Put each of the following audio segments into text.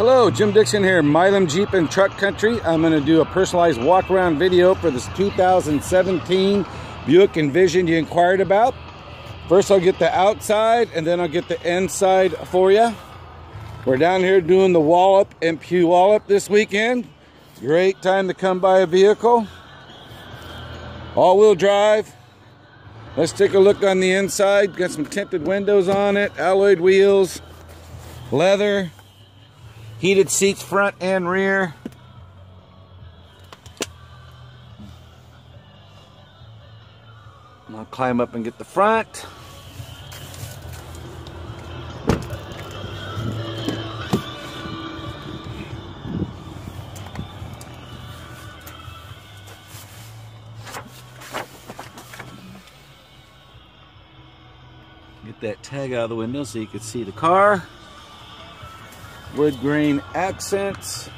Hello, Jim Dixon here, Milam Jeep and Truck Country. I'm going to do a personalized walk around video for this 2017 Buick Envision you inquired about. First I'll get the outside and then I'll get the inside for you. We're down here doing the Wallop and Puyallup this weekend. Great time to come by a vehicle. All-wheel drive. Let's take a look on the inside. Got some tinted windows on it, alloyed wheels, leather, heated seats front and rear. I'll climb up and get the front. Get that tag out of the window so you can see the car. Wood grain accents.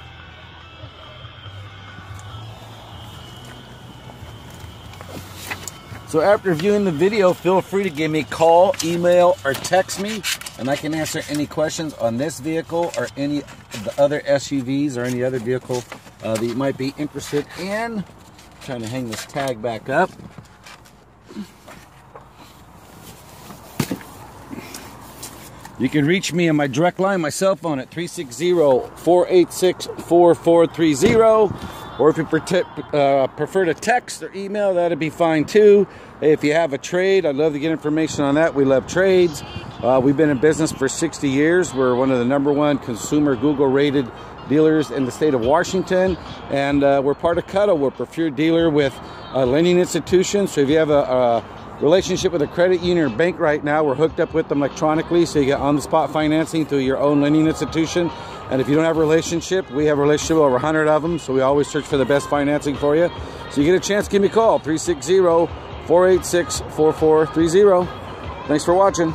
So after viewing the video, feel free to give me a call, email, or text me, and I can answer any questions on this vehicle or any of the other SUVs or any other vehicle uh, that you might be interested in. I'm trying to hang this tag back up. You can reach me on my direct line, my cell phone at 360-486-4430. Or if you uh, prefer to text or email, that'd be fine too. If you have a trade, I'd love to get information on that. We love trades. Uh, we've been in business for 60 years. We're one of the number one consumer Google rated dealers in the state of Washington. And uh, we're part of CUDL. We're a preferred dealer with a lending institution. So if you have a, a relationship with a credit union or bank right now. We're hooked up with them electronically, so you get on-the-spot financing through your own lending institution. And if you don't have a relationship, we have a relationship with over 100 of them, so we always search for the best financing for you. So you get a chance, give me a call, 360-486-4430. Thanks for watching.